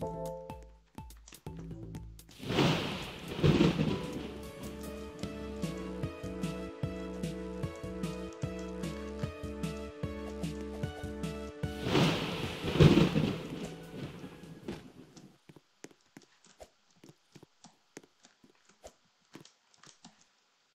you